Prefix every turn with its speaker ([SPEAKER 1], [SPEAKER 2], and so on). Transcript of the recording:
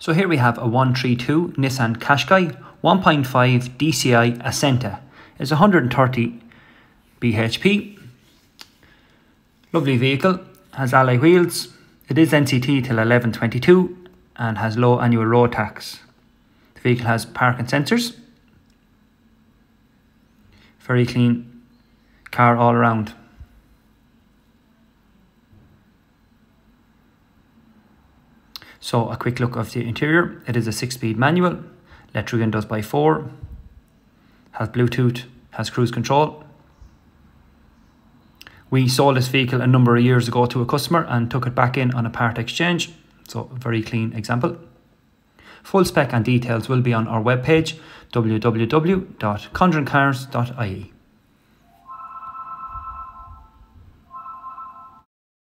[SPEAKER 1] So here we have a 132 Nissan Qashqai 1.5 DCI Acenta. It's 130 bhp. Lovely vehicle, has alloy wheels. It is NCT till 1122 and has low annual road tax. The vehicle has parking sensors. Very clean car all around. So a quick look of the interior. It is a six-speed manual, electric windows by four, has Bluetooth, has cruise control. We sold this vehicle a number of years ago to a customer and took it back in on a part exchange. So a very clean example. Full spec and details will be on our webpage www.condroncars.ie.